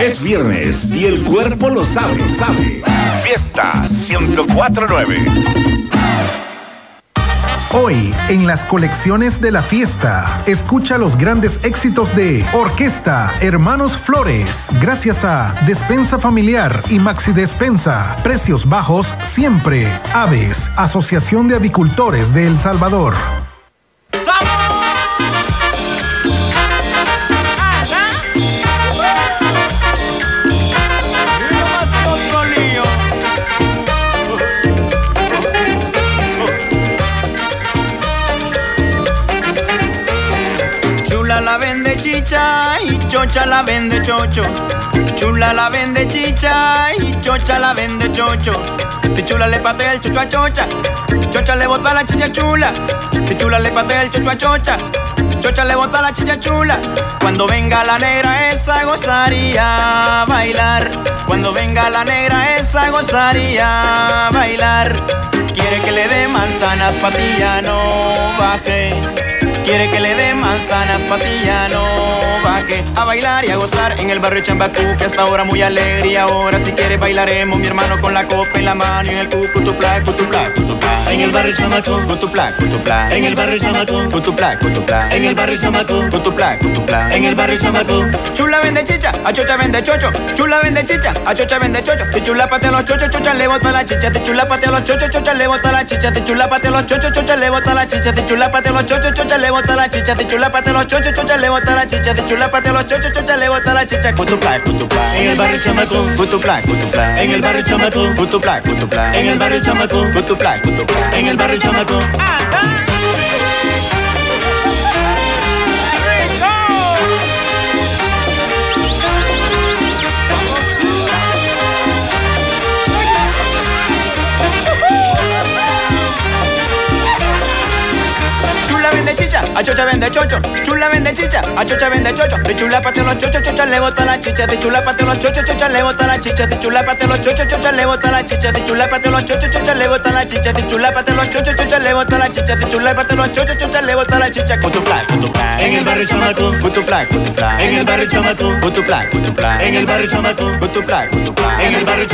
Es viernes y el cuerpo lo sabe, lo sabe. Fiesta 1049. Hoy, en las colecciones de la fiesta, escucha los grandes éxitos de Orquesta Hermanos Flores, gracias a Despensa Familiar y Maxi Despensa. Precios bajos siempre. Aves, Asociación de Avicultores de El Salvador. Chicha y chocha la vende chocho. Chula la vende chicha y chocha la vende chocho. Si chula le patea el chocho a chocha, chocha le bota la chicha chula. Si chula le patea el chocho a chocha, chocha le bota la chicha chula. Cuando venga la negra esa gozaría bailar. Cuando venga la negra esa gozaría bailar. Quiere que le dé manzanas patilla, no baje. Quiere que le dé manzanas, patilla, no baje a bailar y a gozar en el barrio Chambacú, que hasta ahora muy alegre y ahora si quiere bailaremos, mi hermano con la copa en la mano y en el cu, cutupla, cutupla, cutupla. En el barrio Chambacú, cutupla, cutupla. En el barrio Chambacú, cutupla, cutupla. En el barrio Chambacú, cutupla, cutupla. En el barrio Chambacú. Chula vende chicha, a chocha vende chocho. Chula vende chicha, a chocha vende chocho. Te chula patea los chochos, chocha le bota la chicha. Te chula patea los chochos, chocha le bota la chicha. Te chula patea los chochos, chocha le bota la chicha. Te chula patea los chochos, chocha le bota la chicha. Te chula patea los chochos, chocha le bota la chicha. Te chula patea los chochos, chocha le bota la chicha. Cutupla, cutupla. En el barrio Chamacú, cutupla, cutupla. En el barrio Chamacú, cutupla, cutupla. En el barrio Chamacú, cutupla, cutupla. En el barrio Chamacú. A chocha vende chocho. Chula vende chicha, a chocha vende chocho. De chula patea los chochos, chocha le bota la chicha. De chula patea los chochos, chocha le bota la chicha. De chula patea los chochos, chocha le bota la chicha. De chula patea los chochos, chocha le bota la chicha. De chula patea los chochos, chocha le bota la chicha. De chula patea los chochos, chocha le bota la chicha. Cutupla, cutupla. En el barrio Chamacú, cutupla, cutupla. En el barrio Chamacú, cutupla, cutupla. En el barrio Chamacú, cutupla, cutupla. En el barrio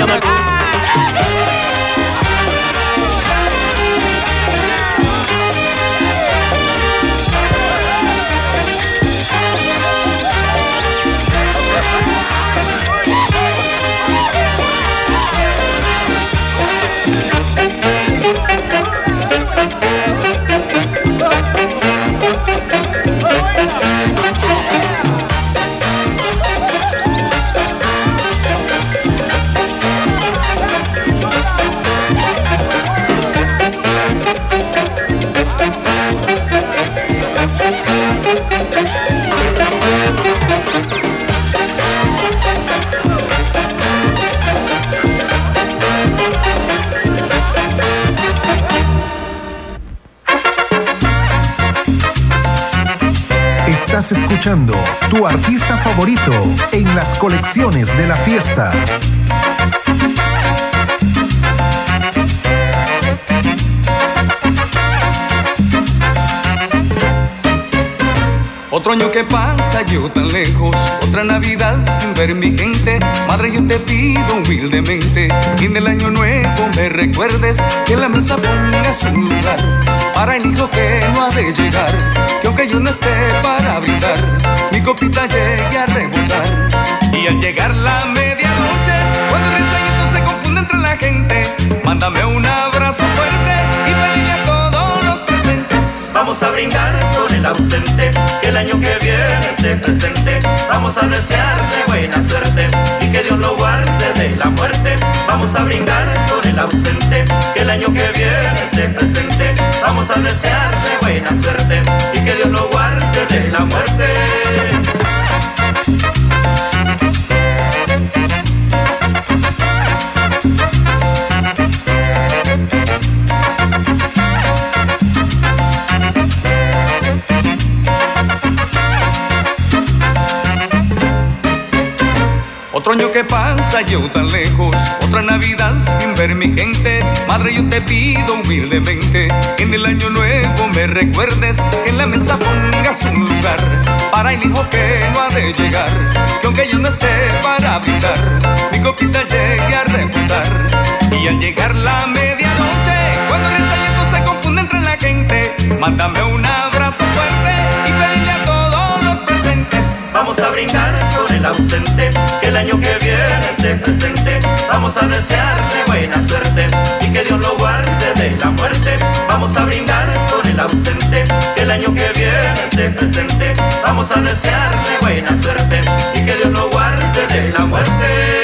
Estás escuchando tu artista favorito en las colecciones de la fiesta. Otro año que pasa yo tan lejos, otra Navidad sin ver mi gente. Madre, yo te pido humildemente que en el año nuevo me recuerdes que la mesa pongas un lugar para el hijo que no ha de llegar. Que aunque yo no esté para brindar, mi copita llegue a rebosar. Y al llegar la medianoche, cuando el ensayito se confunde entre la gente, mándame un abrazo fuerte Vamos a brindar con el ausente, que el año que viene se presente. Vamos a desearle buena suerte y que Dios lo guarde de la muerte. Vamos a brindar con el ausente, que el año que viene se presente. Vamos a desearle buena suerte y que Dios lo guarde de la muerte. Otro año que pasa yo tan lejos, otra Navidad sin ver mi gente. Madre, yo te pido humildemente que en el año nuevo me recuerdes que en la mesa pongas un lugar para el hijo que no ha de llegar. Que aunque yo no esté para brindar, mi copita llegue a reposar. Y al llegar la medianoche, cuando el desayuno se confunde entre la gente, mándame un el ausente, que el año que viene se presente. Vamos a desearle buena suerte y que Dios lo guarde de la muerte. Vamos a brindar con el ausente, que el año que viene se presente. Vamos a desearle buena suerte y que Dios lo guarde de la muerte.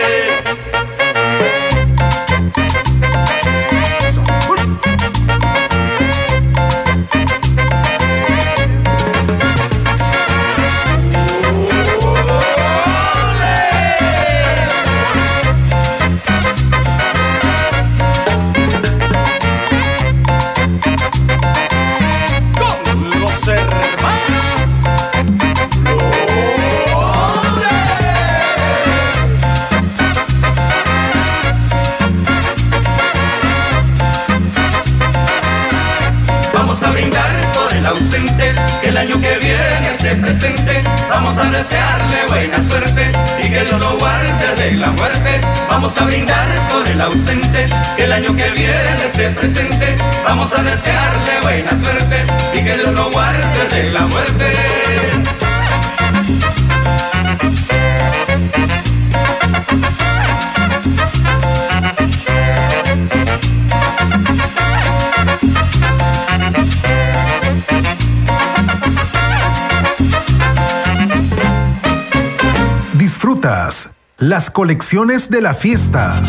Vamos a desearle buena suerte y que Dios lo guarde de la muerte. Vamos a brindar por el ausente, que el año que viene se presente. Vamos a desearle buena suerte y que Dios lo guarde de la muerte. Las colecciones de la fiesta.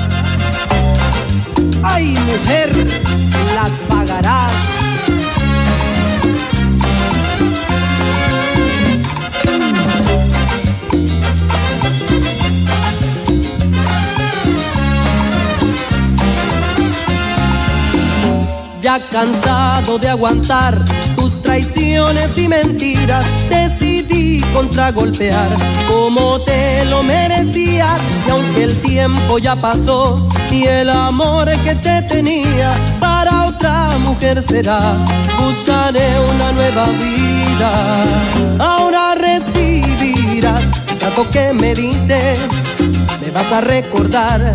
Ay, mujer, las pagarás. Ya cansado de aguantar tus traiciones y mentiras, contragolpear como te lo merecías. Y aunque el tiempo ya pasó y el amor que te tenía para otra mujer será, buscaré una nueva vida. Ahora recibirás trato que me diste, me vas a recordar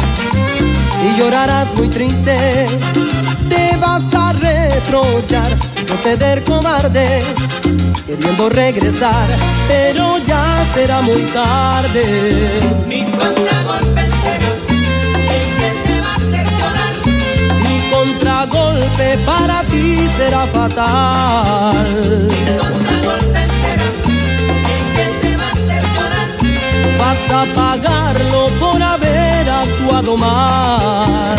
y llorarás muy triste. Te vas a reprochar, no ceder cobarde, queriendo regresar, pero ya será muy tarde. Mi contragolpe será el que te va a hacer llorar. Mi contragolpe para ti será fatal. Mi contragolpe será el que te va a hacer llorar. Vas a pagarlo por haber actuado mal.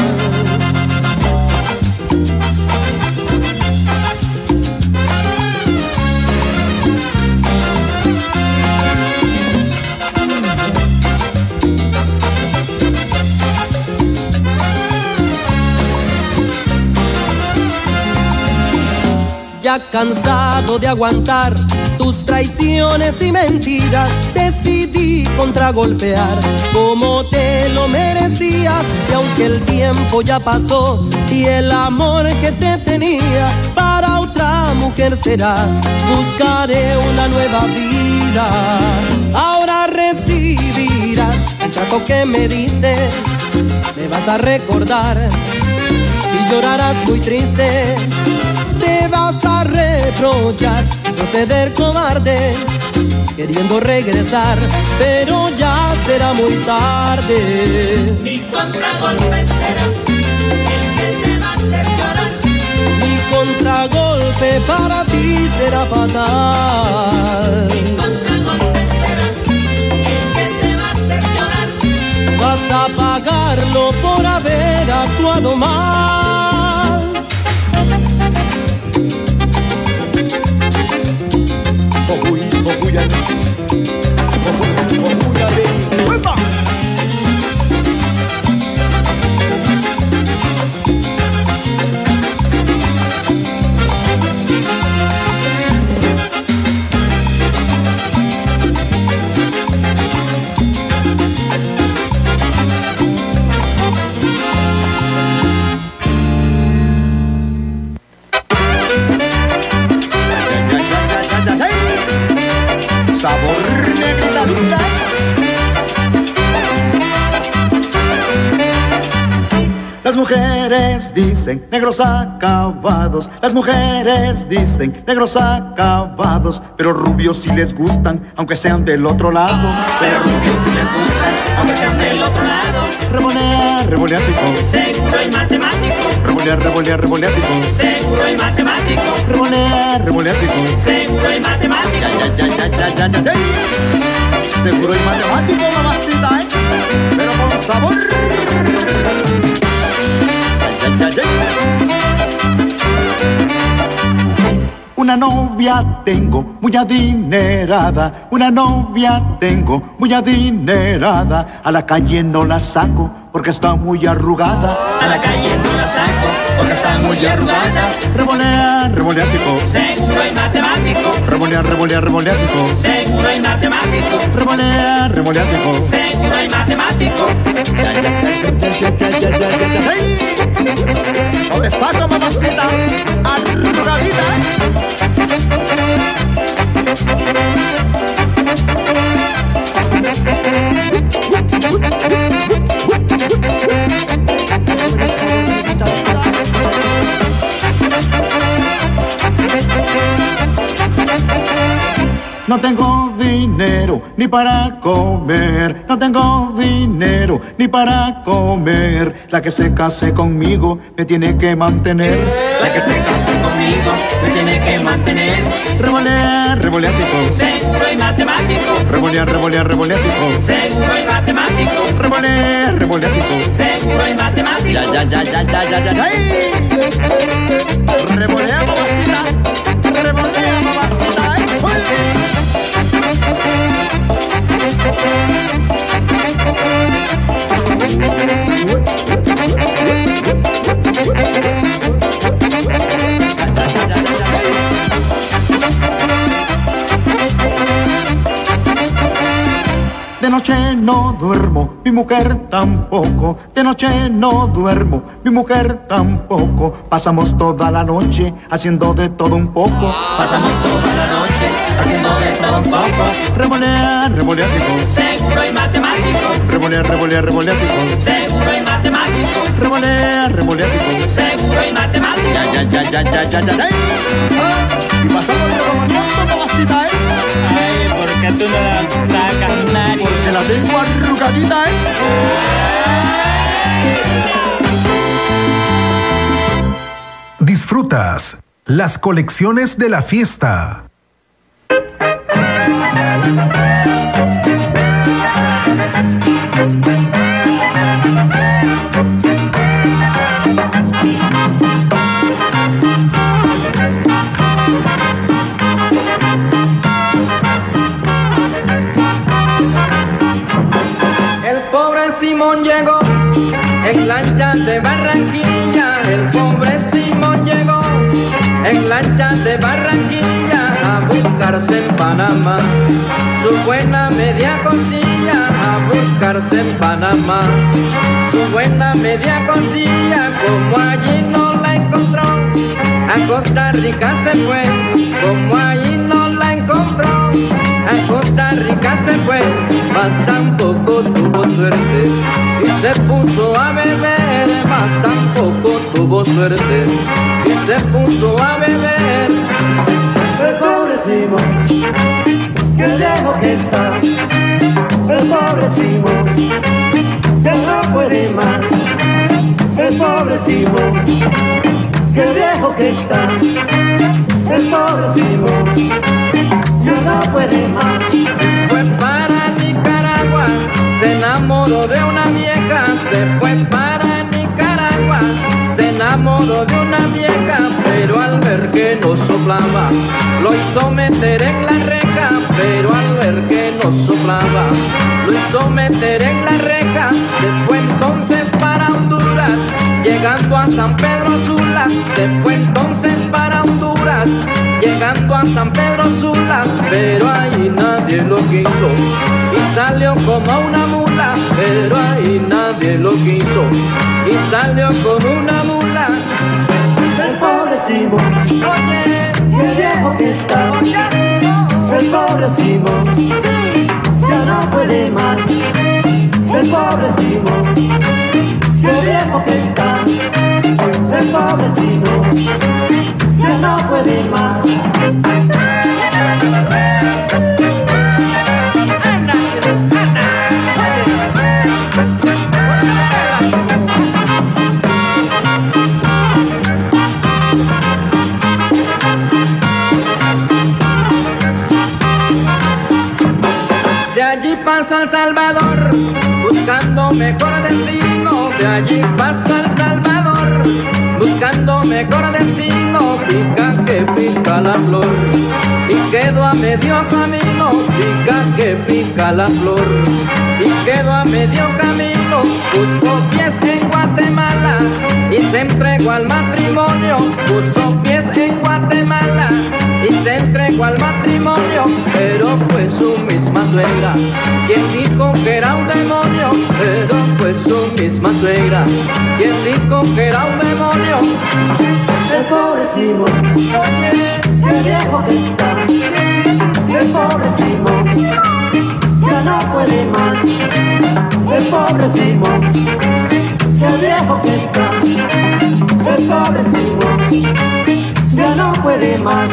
Ya cansado de aguantar tus traiciones y mentiras, decidí contragolpear como te lo merecías. Y aunque el tiempo ya pasó y el amor que te tenía para otra mujer será, buscaré una nueva vida. Ahora recibirás el trato que me diste, me vas a recordar y llorarás muy triste. Te vas a reprochar, no ceder cobarde, queriendo regresar, pero ya será muy tarde. Mi contragolpe será el que te va a hacer llorar. Mi contragolpe para ti será fatal. Mi contragolpe será el que te va a hacer llorar. Vas a pagarlo por haber actuado mal. Oguy, Oguyale, Oguyale. Mujeres dicen negros acabados, las mujeres dicen negros acabados, pero rubios si les gustan, aunque sean del otro lado. Pero rubios si les gustan, aunque sean del otro lado. Revolear, revoleático, Seguro y matemático. revolear, revolear, revoleático, Seguro y matemático. revolear, revoleático. Seguro y matemático. Ya, ya, ya, ya, ya, ya, ya. Seguro y matemático, mamacita, ¿eh? Pero con sabor. Una novia tengo muy adinerada, una novia tengo muy adinerada. A la calle no la saco porque está muy arrugada. A la calle no la saco porque está muy urbana. Revolear, revoleático. Seguro y matemático. Revolear, revolear, revoleático. Seguro y matemático. Revolear, revoleático. Seguro y matemático. ¡Ey! ¡No te saco, mamacita! ¡Arrugadita! No tengo dinero ni para comer, no tengo dinero ni para comer. La que se case conmigo me tiene que mantener. La que se case conmigo me tiene que mantener. Revolear, revoleático, Seguro y matemático. revolear, revolear, revoleático, Seguro y matemático. revolear, revoleático. Seguro y matemático. Ya, ya, ya, ya, ya, ya, ya, ¡ay! Revolea, mamacita, revolea, mamacita, De noche no duermo, mi mujer tampoco. De noche no duermo, mi mujer tampoco. Pasamos toda la noche haciendo de todo un poco. Pasamos toda la noche haciendo de todo un poco. Revolear, revoleático. Seguro y matemático. Revolear, revolear, revoleático. Seguro y matemático. Revolear, revoleático. Seguro y matemático. Ya, ya, ya, ya, ya, ya, ya, pasamos revoleando, mamacita, ¿eh? Ay, ¿por qué tú no la sacas, Nari? Porque la tengo arrugadita, ¿eh? Disfrutas las colecciones de la fiesta. En lancha de Barranquilla. El pobre Simón llegó en lancha de Barranquilla a buscarse en Panamá. Su buena media cosilla a buscarse en Panamá. Su buena media cosilla como allí no la encontró. A Costa Rica se fue como allí. A Costa Rica se fue, mas tampoco tuvo suerte. Y se puso a beber, mas tampoco tuvo suerte. Y se puso a beber. El pobre Simón, que lejos que está. El pobre Simón, que no puede más. El pobre Simón, que viejo que está. El pobre Simón, ya no puede más. Fue para Nicaragua, se enamoró de una vieja, se fue para Nicaragua, se enamoró de una vieja, pero al ver que no soplaba, lo hizo meter en la reja, pero al ver que no soplaba, lo hizo meter en la reja, se fue entonces para Honduras, llegando a San Pedro Sula, se fue entonces para Honduras, llegando a San Pedro Sula, pero ahí nadie lo quiso, y salió como una mula, pero ahí nadie lo quiso, y salió como una mula. El pobre Simón, oye, qué viejo que está, el pobre Simón, ya no puede más, el pobre Simón, qué viejo que está, puede más. De allí pasa El Salvador, buscando mejor destino. De allí pasa El Salvador, buscando mejor destino. Pica que pica la flor, y quedo a medio camino. Pica que pica la flor, y quedo a medio camino. Puso pies en Guatemala y se entregó al matrimonio. Puso pies en Guatemala y se entregó al matrimonio, pero fue su misma suegra quien dijo que era un demonio, pero fue su misma suegra quien dijo que era un demonio. El pobre Simón, Oye, qué viejo que está. El pobre Simón, ya no puede más. El pobre Simón, qué viejo que está. El pobre Simón, ya no puede más.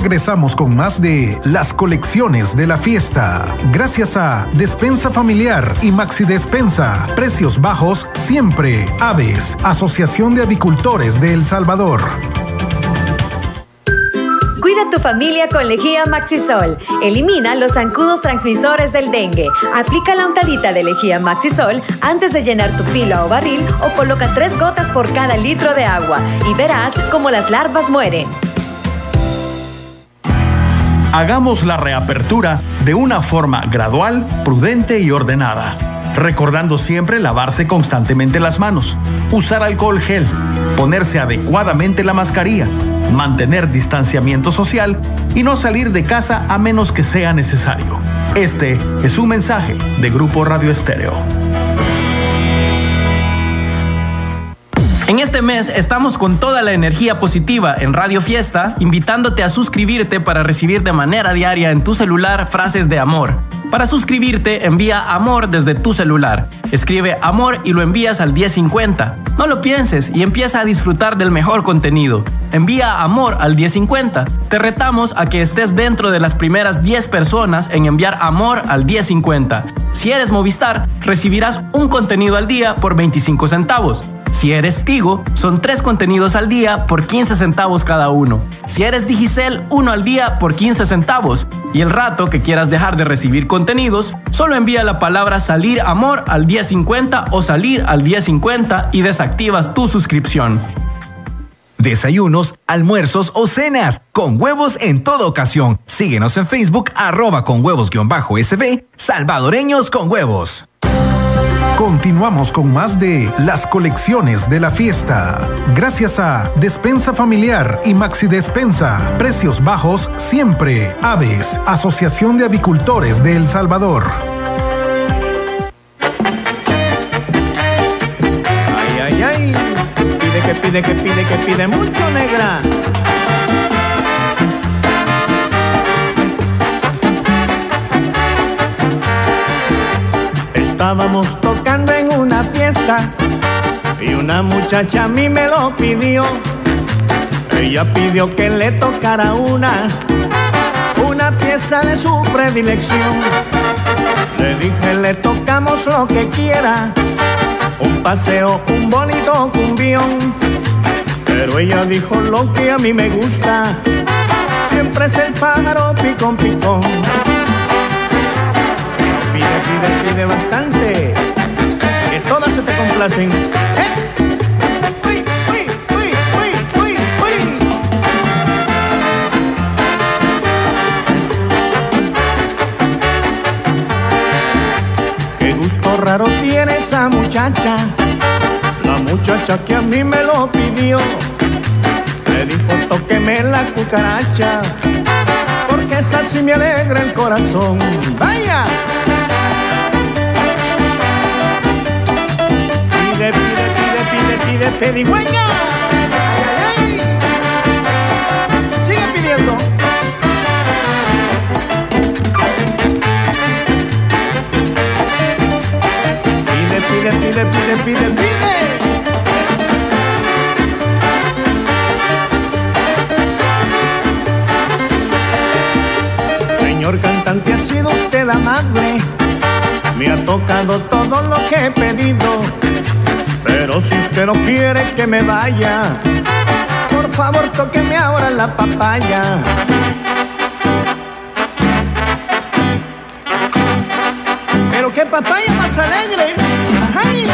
Regresamos con más de las colecciones de la fiesta. Gracias a Despensa Familiar y Maxi Despensa. Precios bajos siempre. Aves, Asociación de Avicultores de El Salvador. Cuida tu familia con lejía Maxisol. Elimina los zancudos transmisores del dengue. Aplica la untadita de lejía Maxisol antes de llenar tu pila o barril o coloca tres gotas por cada litro de agua y verás cómo las larvas mueren. Hagamos la reapertura de una forma gradual, prudente y ordenada, recordando siempre lavarse constantemente las manos, usar alcohol gel, ponerse adecuadamente la mascarilla, mantener distanciamiento social y no salir de casa a menos que sea necesario. Este es un mensaje de Grupo Radio Estéreo. En este mes estamos con toda la energía positiva en Radio Fiesta, invitándote a suscribirte para recibir de manera diaria en tu celular frases de amor. Para suscribirte, envía amor desde tu celular. Escribe amor y lo envías al 1050. No lo pienses y empieza a disfrutar del mejor contenido. Envía amor al 1050. Te retamos a que estés dentro de las primeras 10 personas en enviar amor al 1050. Si eres Movistar, recibirás un contenido al día por 25 centavos. Si eres Tigo, son tres contenidos al día por 15 centavos cada uno. Si eres Digicel, uno al día por 15 centavos. Y el rato que quieras dejar de recibir contenidos, solo envía la palabra salir amor al 1050 o salir al 1050 y desactivas tu suscripción. Desayunos, almuerzos o cenas, con huevos en toda ocasión. Síguenos en Facebook, arroba con huevos-sb, salvadoreños con huevos. Continuamos con más de las colecciones de la fiesta. Gracias a Despensa Familiar y Maxi Despensa. Precios bajos siempre. Aves, Asociación de Avicultores de El Salvador. Ay, ay, ay. Pide que pide que pide que pide mucho, negra. Estábamos tocando en una fiesta y una muchacha a mí me lo pidió. Ella pidió que le tocara una, una pieza de su predilección. Le dije, le tocamos lo que quiera, un paseo, un bonito cumbión. Pero ella dijo lo que a mí me gusta, siempre es el pájaro picón picón. Pide, pide, pide bastante, que todas se te complacen. ¡Eh! Raro tiene esa muchacha, la muchacha que a mí me lo pidió. Me dijo tóqueme la cucaracha, porque esa sí me alegra el corazón. ¡Vaya! Pide, pedigüeña. Sigue pidiendo. Pide, pide, pide, pide, pide, pide. Señor cantante, ha sido usted amable. Me ha tocado todo lo que he pedido. Pero si usted no quiere que me vaya, por favor tóqueme ahora la papaya. Pero qué papaya más alegre. ¡Ay!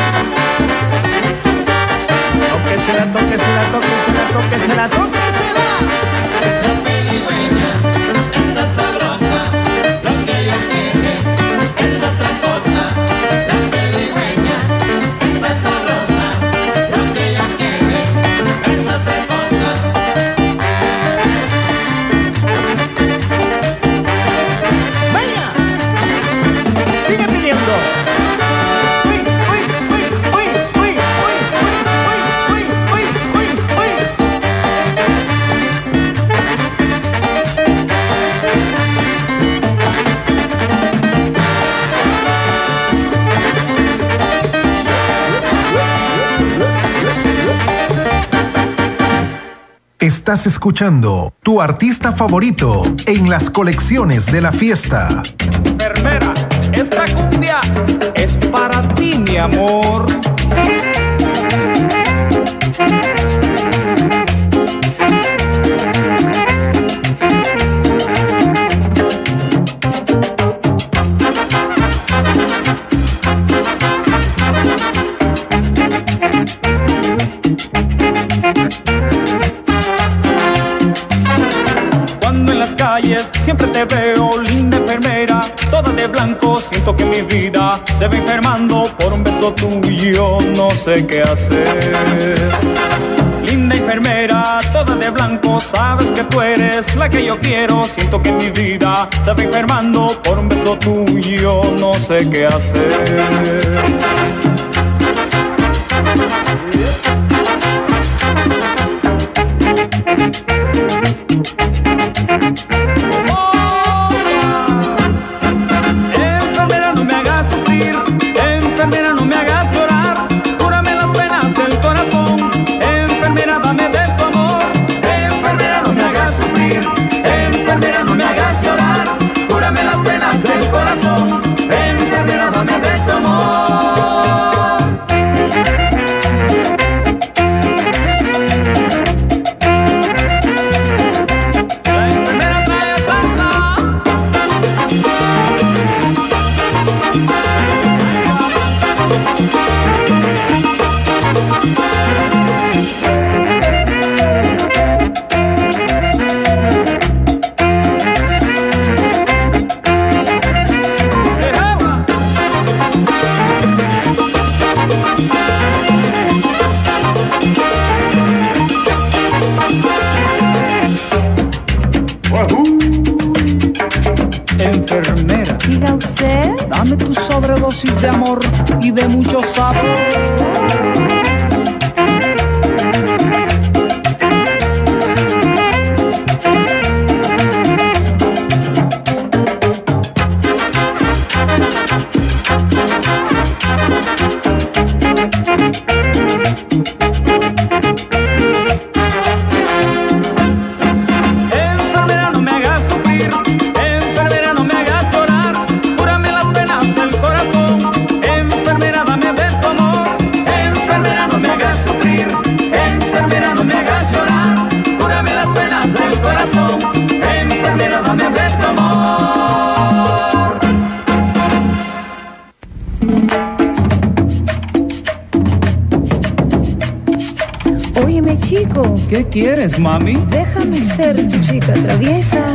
Tóquesela, tóquesela, tóquesela, tóquesela, tóquesela. Estás escuchando tu artista favorito en las colecciones de la fiesta. Esta cumbia es para ti, mi amor. Veo, linda enfermera, toda de blanco, siento que mi vida se va enfermando por un beso tuyo, no sé qué hacer. Linda enfermera, toda de blanco, sabes que tú eres la que yo quiero, siento que mi vida se va enfermando por un beso tuyo, no sé qué hacer. Quieres, mami? Déjame ser tu chica traviesa.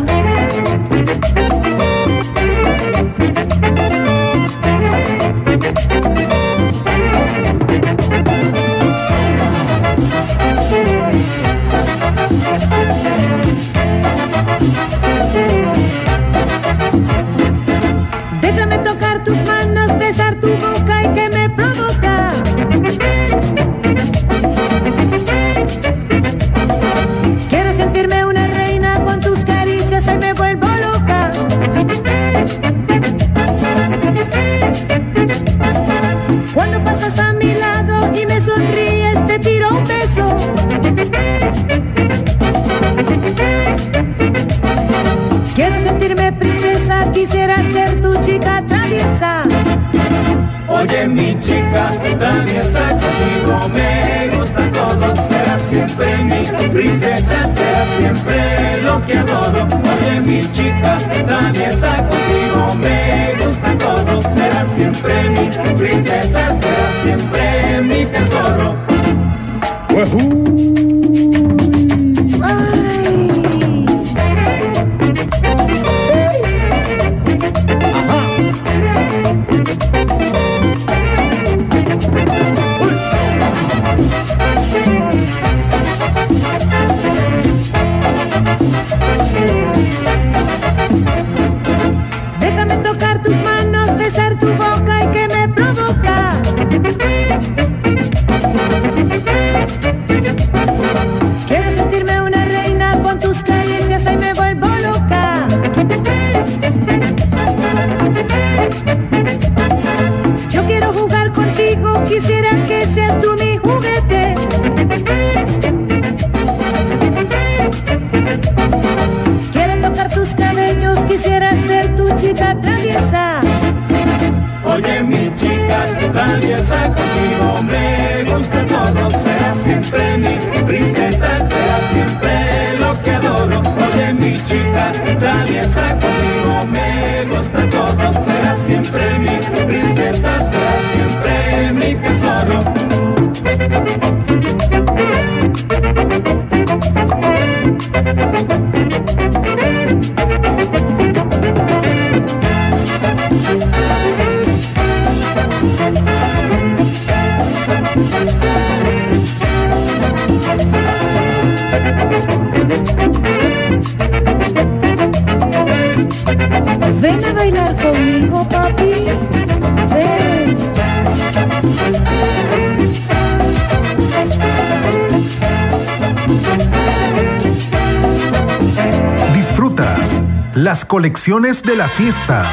Colecciones de la fiesta.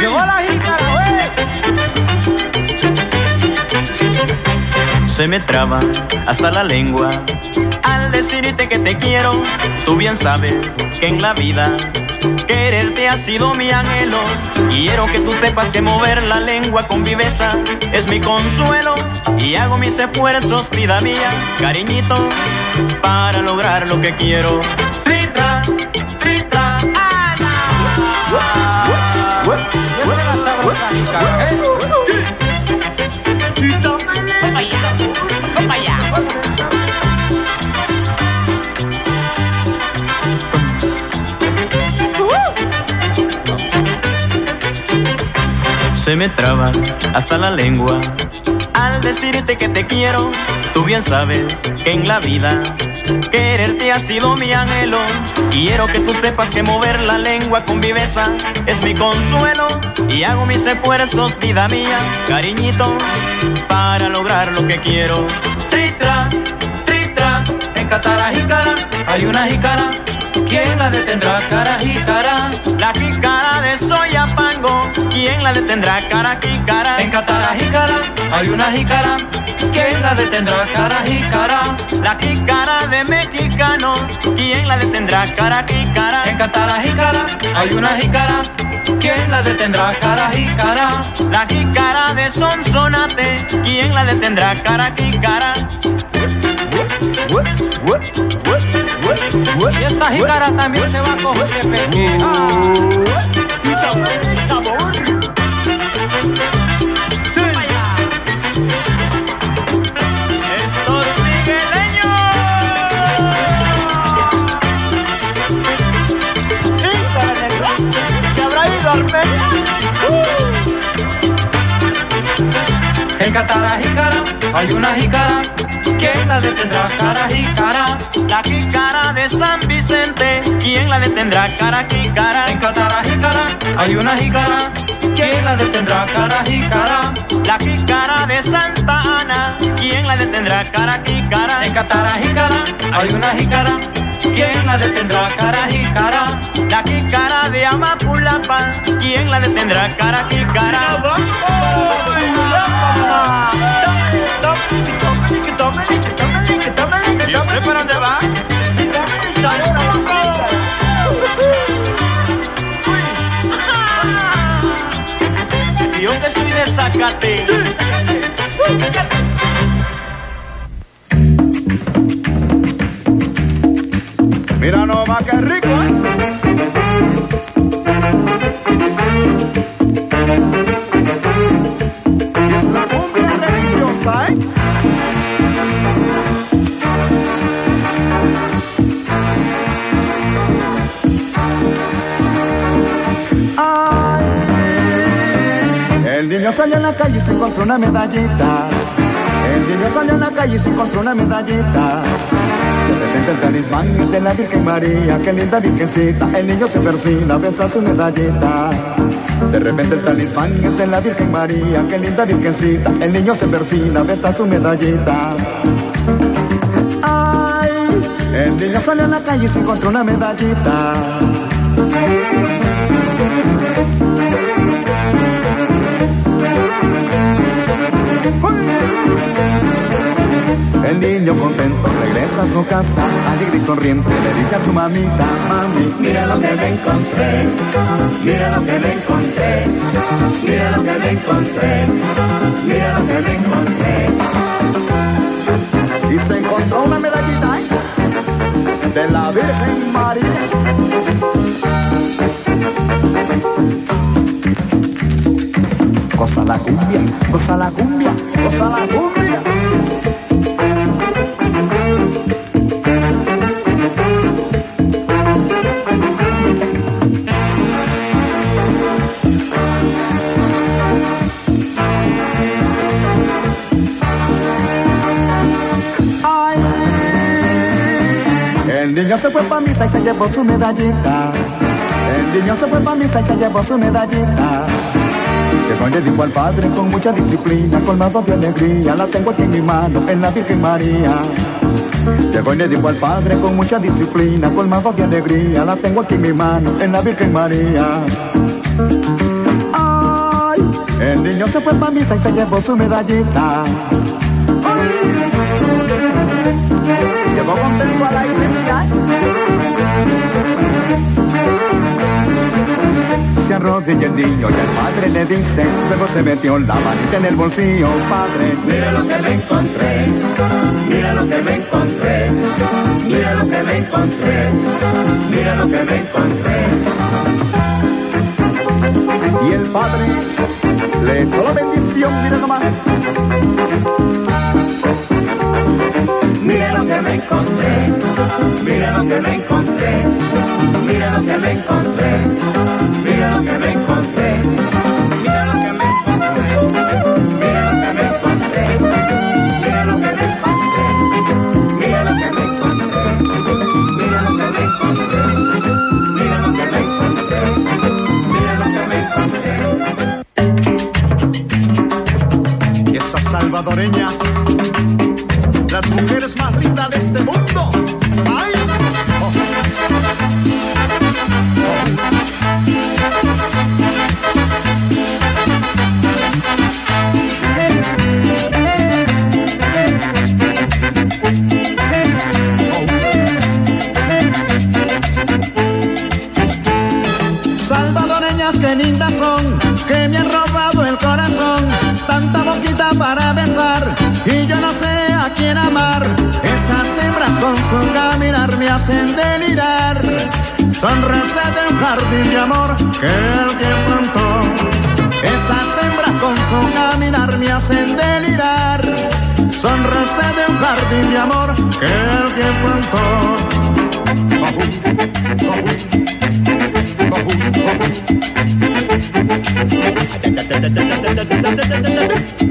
Llegó la jícara, Se me traba hasta la lengua al decirte que te quiero. Tú bien sabes que en la vida quererte ha sido mi anhelo. Quiero que tú sepas que mover la lengua con viveza es mi consuelo y hago mis esfuerzos, vida mía, cariñito, para lograr lo que quiero. Tritra, tritra, Huele Me traba hasta la lengua al decirte que te quiero. Tú bien sabes que en la vida quererte ha sido mi anhelo. Quiero que tú sepas que mover la lengua con viveza es mi consuelo y hago mis esfuerzos, vida mía, cariñito, para lograr lo que quiero. Tritra, tritra, en Catara hay una jícara. ¿Quién la detendrá, cara? La jícara de Soyapango. ¿Quién la detendrá, cara jícara? En Catara jícara hay una jícara. ¿Quién la detendrá, cara jícara? La jícara de mexicanos. ¿Quién la detendrá, cara jícara? En Catara jícara hay una jícara. ¿Quién la detendrá, cara jícara? La jícara de Sonsonate. ¿Quién la detendrá, cara jícara? Y esta jícara también se va a coger de pequeña. sabor. Estos migueleños. Se habrá ido Armenia. En Catara jícara hay una jícara. ¿Quién la detendrá? Cara jícara. La jícara de San Vicente, ¿quién la detendrá? Cara jícara. En Catara jícara hay una jícara. ¿Quién la detendrá? Cara jícara. La jícara de Santa Ana, ¿quién la detendrá? Cara jícara. En Catara jícara hay una jícara. ¿Quién la detendrá? Cara jícara. La jícara de Amapulapa, ¿quién la detendrá? Cara jícara. ¿Y usted para dónde va? Zacate. Mira nomás qué rico, ¿eh? Salió a la calle y se encontró una medallita. El niño salió a la calle y se encontró una medallita. De repente el talismán de la Virgen María, qué linda virgencita, el niño se persina, besa su medallita. De repente el talismán es de la Virgen María, qué linda virgencita, el niño se persina, besa su medallita. Ay, el niño salió a la calle y se encontró una medallita. El niño contento regresa a su casa, alegre y sonriente, le dice a su mamita, mami, Mira lo que me encontré, mira lo que me encontré, mira lo que me encontré, mira lo que me encontré. y se encontró una medallita ¿eh? de la Virgen María. Goza la cumbia, goza la cumbia, goza la cumbia. El niño se fue pa' misa y se llevó su medallita. El niño se fue pa' misa y se llevó su medallita. Llegó y le dijo al padre con mucha disciplina, colmado de alegría, la tengo aquí en mi mano, en la Virgen María. Llegó y le dijo al padre con mucha disciplina, colmado de alegría, la tengo aquí en mi mano, en la Virgen María. Ay, el niño se fue pa' misa y se llevó su medallita. Llegó contento a la iglesia. Se arrodilla el niño y el padre le dice, luego se metió la manita en el bolsillo, padre. Mira lo que me encontré, mira lo que me encontré, mira lo que me encontré, mira lo que me encontré. Y el padre le echó la bendición, mira nomás. Mira lo que me encontré, mira lo que me encontré, que el tiempo plantó. Esas hembras con su caminar me hacen delirar. Son rosas de un jardín de amor que el tiempo Y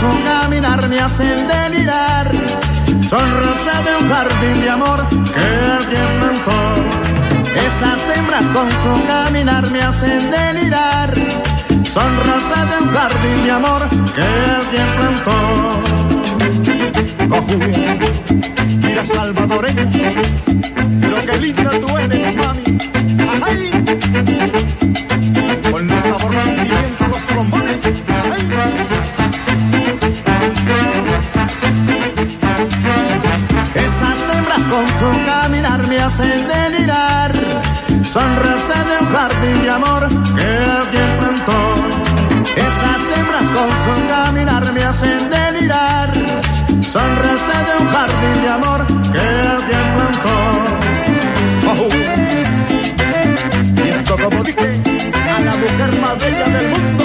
su caminar me hacen delirar, son rosas de un jardín de amor que alguien plantó. Esas hembras con su caminar me hacen delirar, son rosas de un jardín de amor que alguien plantó. Cojuya, mira salvadoreña, pero qué linda tú eres, Son rosas de un jardín de amor que alguien plantó. Esas hembras con su caminar me hacen delirar. Son rosas de un jardín de amor que alguien plantó. Ojú. Y esto como dije, a la mujer más bella del mundo,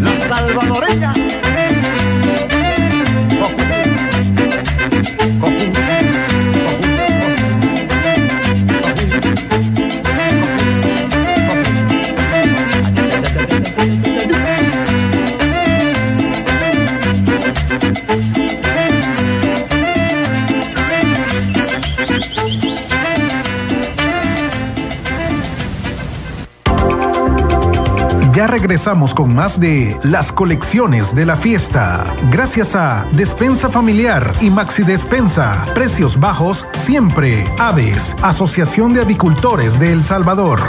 la salvadoreña. Regresamos con más de las colecciones de la fiesta. Gracias a Despensa Familiar y Maxi Despensa. Precios bajos siempre. Aves, Asociación de Avicultores de El Salvador.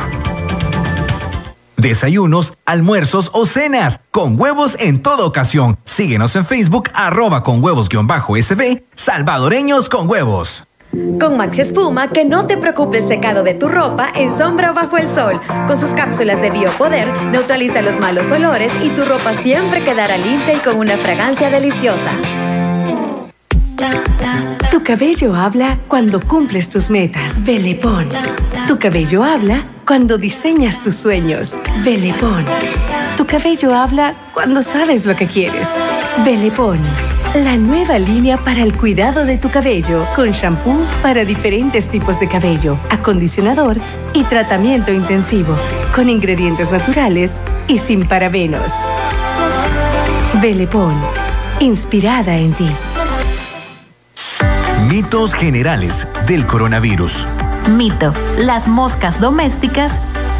Desayunos, almuerzos o cenas, con huevos en toda ocasión. Síguenos en Facebook, arroba con huevos-sb, salvadoreños con huevos. Con Maxi Espuma, que no te preocupe el secado de tu ropa en sombra o bajo el sol. Con sus cápsulas de biopoder, neutraliza los malos olores y tu ropa siempre quedará limpia y con una fragancia deliciosa. Tu cabello habla cuando cumples tus metas. Belepón. Tu cabello habla cuando diseñas tus sueños. Belepón. Tu cabello habla cuando sabes lo que quieres. Belepón. La nueva línea para el cuidado de tu cabello, con shampoo para diferentes tipos de cabello, acondicionador y tratamiento intensivo, con ingredientes naturales y sin parabenos. Belepón, inspirada en ti. Mitos generales del coronavirus. Mito. ¿Las moscas domésticas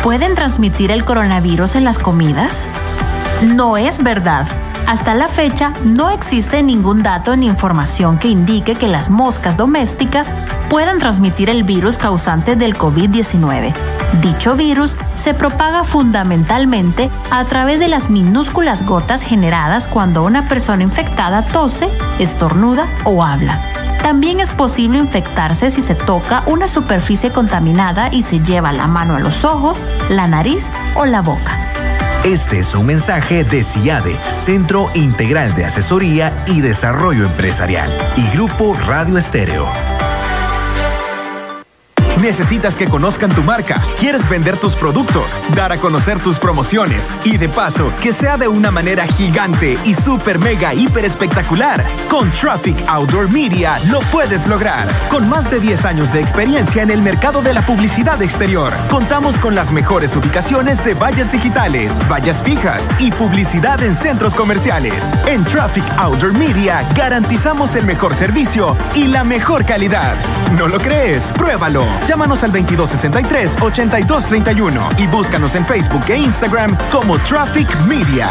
pueden transmitir el coronavirus en las comidas? No es verdad. Hasta la fecha no existe ningún dato ni información que indique que las moscas domésticas puedan transmitir el virus causante del COVID-19. Dicho virus se propaga fundamentalmente a través de las minúsculas gotas generadas cuando una persona infectada tose, estornuda o habla. También es posible infectarse si se toca una superficie contaminada y se lleva la mano a los ojos, la nariz o la boca. Este es un mensaje de CIADE, Centro Integral de Asesoría y Desarrollo Empresarial, y Grupo Radio Estéreo. Necesitas que conozcan tu marca. Quieres vender tus productos, dar a conocer tus promociones y de paso que sea de una manera gigante y super mega hiper espectacular. Con Traffic Outdoor Media lo puedes lograr. Con más de 10 años de experiencia en el mercado de la publicidad exterior, contamos con las mejores ubicaciones de vallas digitales, vallas fijas y publicidad en centros comerciales. En Traffic Outdoor Media garantizamos el mejor servicio y la mejor calidad. ¿No lo crees? Pruébalo. Llámanos al 2263-8231 y búscanos en Facebook e Instagram como Traffic Media.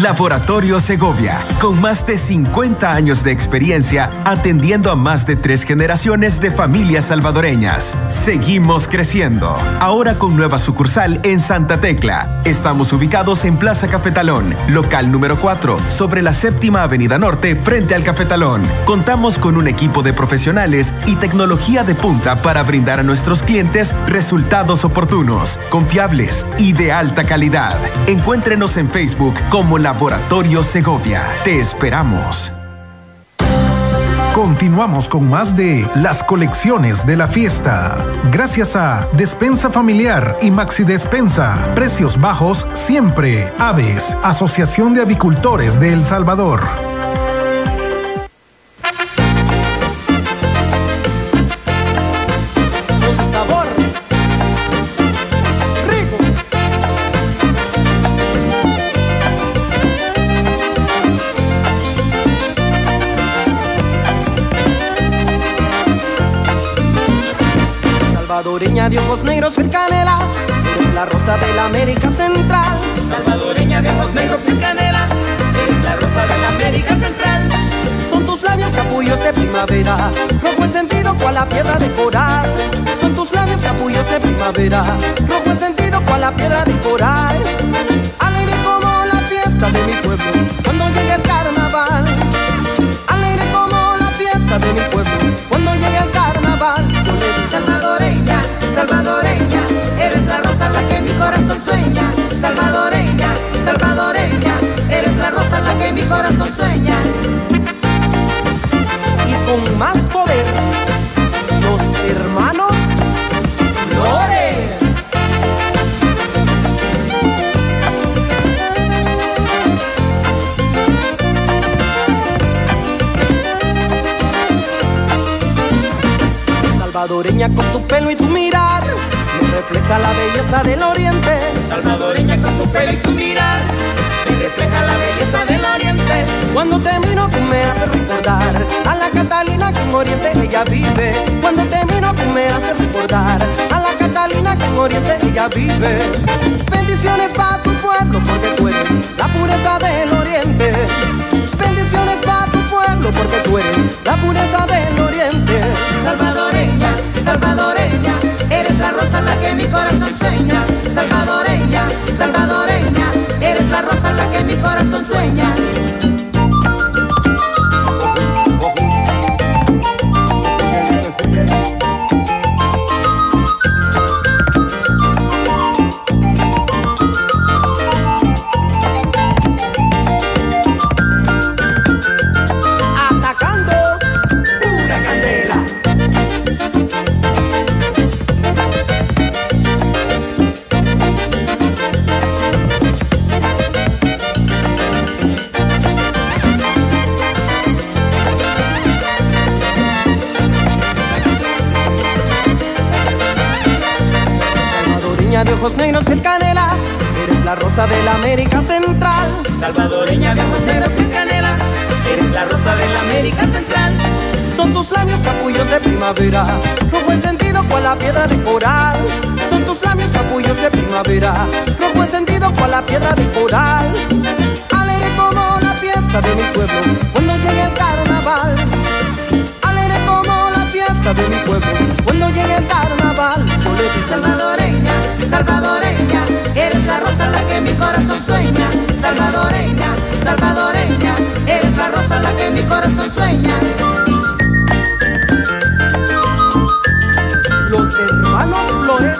Laboratorio Segovia, con más de 50 años de experiencia atendiendo a más de tres generaciones de familias salvadoreñas. Seguimos creciendo, ahora con nueva sucursal en Santa Tecla. Estamos ubicados en Plaza Cafetalón, local número 4, sobre la séptima Avenida Norte, frente al Cafetalón. Contamos con un equipo de profesionales y tecnología de punta para brindar a nuestros clientes resultados oportunos, confiables y de alta calidad. Encuéntrenos en Facebook como Laboratorio Segovia. Te esperamos. Continuamos con más de las colecciones de la fiesta. Gracias a Despensa Familiar y Maxi Despensa. Precios bajos siempre. Aves, Asociación de Avicultores de El Salvador. De ojos negros el canela, eres la rosa de la América Central. Salvadoreña de ojos negros el canela, eres la rosa de la América Central. Son tus labios capullos de primavera, rojo encendido cual la piedra de coral. Son tus labios capullos de primavera, rojo encendido cual la piedra de coral. Alegre como la fiesta de mi pueblo, cuando llegue el carnaval. Alegre como la fiesta de mi pueblo, salvadoreña, eres la rosa la que mi corazón sueña. Salvadoreña, salvadoreña, eres la rosa la que mi corazón sueña. y con más poder, los hermanos Flores. Salvadoreña con tu pelo y tu mirar, refleja la belleza del oriente. Salvadoreña con tu pelo y tu mirar, refleja la belleza del oriente. Cuando te miro tú me haces recordar a la Catalina que en Oriente ella vive. Cuando te miro tú me haces recordar a la Catalina que en Oriente ella vive. Bendiciones para tu pueblo porque tú eres la pureza del Oriente. Bendiciones para tu pueblo porque tú eres la pureza del Oriente. Salvadoreña, salvadoreña, que mi corazón sueña. Salvadoreña, salvadoreña, eres la rosa la que mi corazón sueña. Ojos negros el canela, eres la rosa de la América Central. Salvadoreña de ojos negros que canela, eres la rosa de la América Central. Son tus labios capullos de primavera, rojo encendido cual la piedra de coral. Son tus labios capullos de primavera, rojo encendido cual la piedra de coral. Alegre como la fiesta de mi pueblo, cuando llegue el carnaval. Fiesta de mi pueblo, cuando llegue el carnaval. Digo, Salvadoreña, salvadoreña, eres la rosa la que mi corazón sueña. Salvadoreña, salvadoreña, eres la rosa la que mi corazón sueña. los hermanos Flores,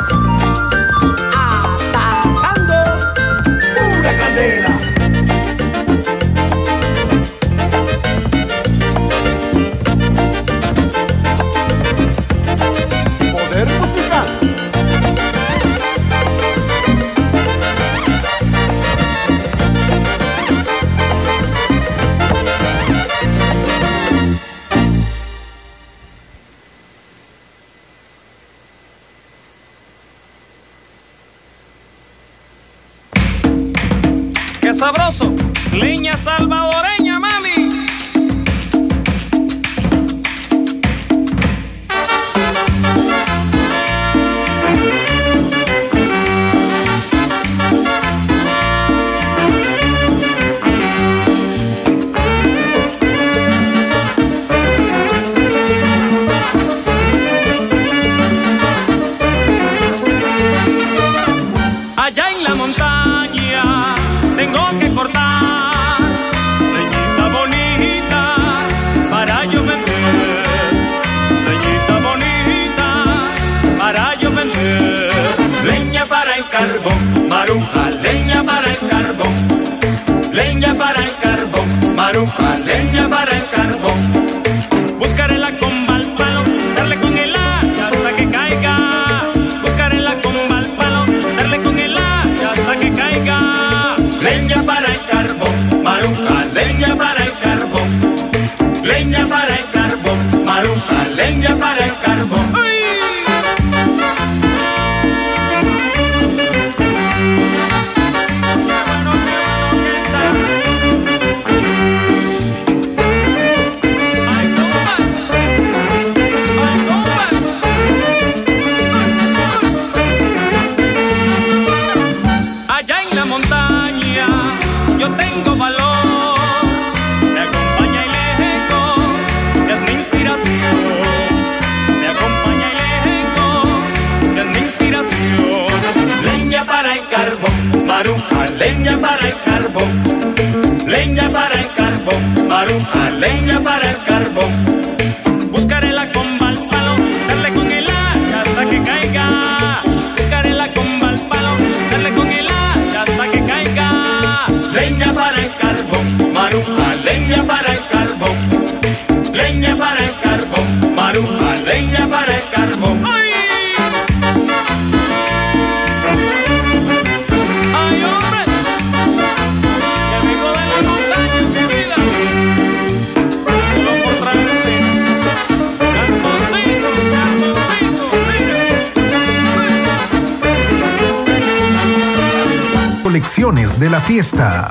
la fiesta.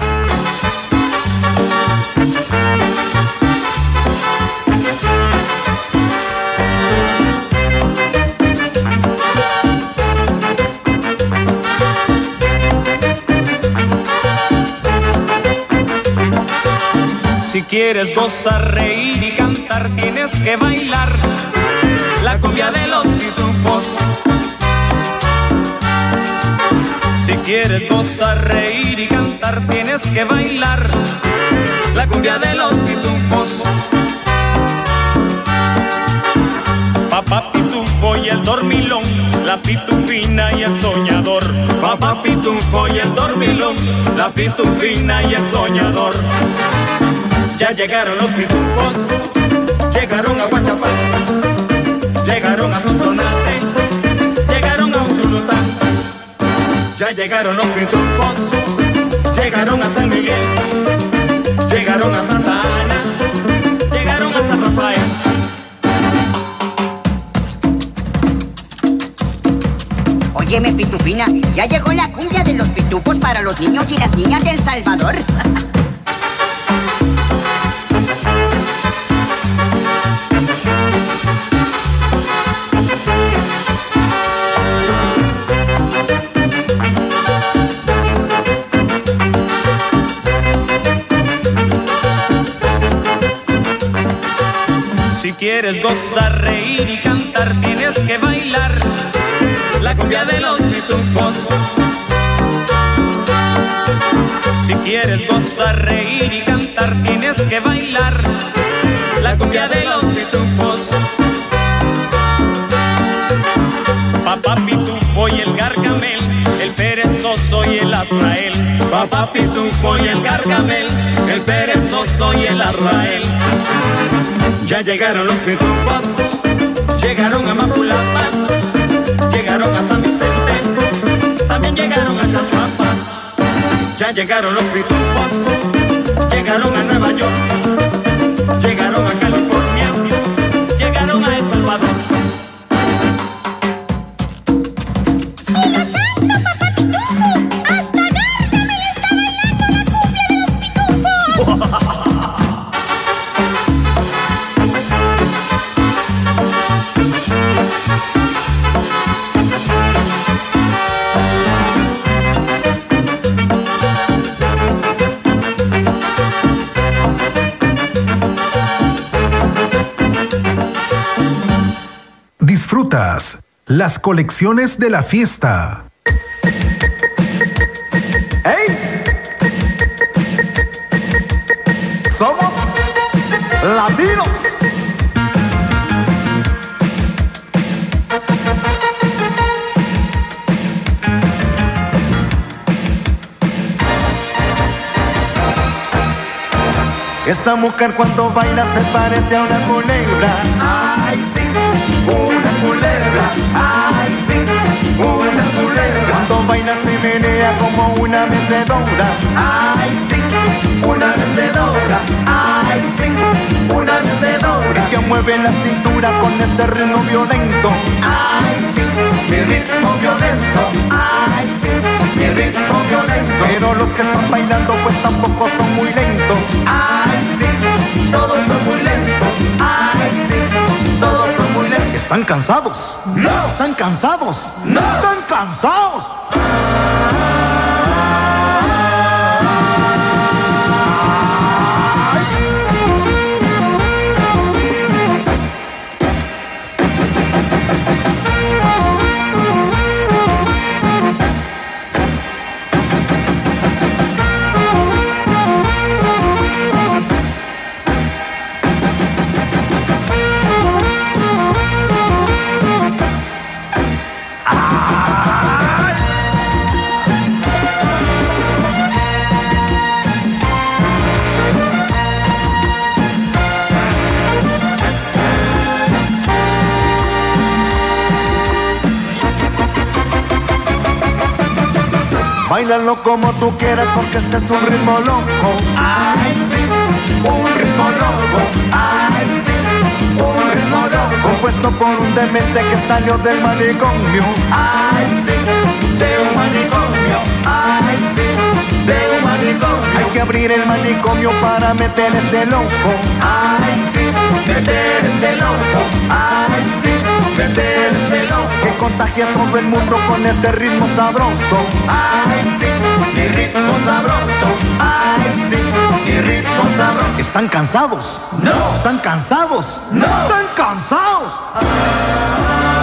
Si quieres gozar, reír y cantar, tienes que bailar la cumbia de los pitufos. Si quieres gozar, reír tienes que bailar la cumbia de los pitufos. Papá pitufo y el dormilón, la pitufina y el soñador. Papá pitufo y el dormilón, la pitufina y el soñador. Ya llegaron los pitufos, llegaron a Guachapán, llegaron a Sonsonate, llegaron a Usulután. Ya llegaron los pitufos, llegaron a San Miguel, llegaron a Santa Ana, llegaron a San Rafael. Óyeme, Pitufina, ya llegó la cumbia de los pitufos para los niños y las niñas del Salvador. quieres gozar, reír y cantar, tienes que bailar la cumbia de los pitufos. Si quieres gozar, reír y cantar, tienes que bailar la cumbia de los pitufos. Papá pitufo y el gargamel, azrael. Papá pitufo y el gargamel, el perezoso y el azrael. Ya llegaron los pitufos, llegaron a Mapulapa, llegaron a San Vicente, también llegaron a Chachuapa. Ya llegaron los pitufos, llegaron a Nueva York, llegaron a California, las colecciones de la fiesta. ¡Hey! Somos latinos. Esa mujer cuando baila se parece a una culebra. Ay, sí, culebra. Ay, sí, una culebra. Cuando baila se menea como una mecedora. Ay, sí, una mecedora. Ay, sí, una mecedora. Y que mueve la cintura con este ritmo violento. Ay, sí, mi ritmo violento. Ay, sí, mi ritmo violento. Pero los que están bailando pues tampoco son muy lentos. Ay, sí, todos son muy lentos. Ay, ¿Están cansados? No. ¿Están cansados? No. ¿Están cansados? Báilalo como tú quieras porque este es un ritmo loco. Ay, sí, un ritmo loco. Ay, sí, un ritmo loco. Compuesto por un demente que salió del manicomio. Ay, sí, de un manicomio. Ay, sí, de un manicomio. Hay que abrir el manicomio para meter este loco. Ay, sí, meter este loco. Ay, sí, meter este loco. Contagia a todo el mundo con este ritmo sabroso. Ay, sí, mi ritmo sabroso. Ay, sí, mi ritmo sabroso. ¿Están cansados? No. ¿Están cansados? No. ¿Están cansados? Que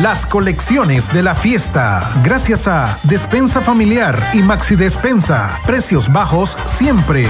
las colecciones de la fiesta gracias a Despensa Familiar y Maxi Despensa. Precios bajos siempre.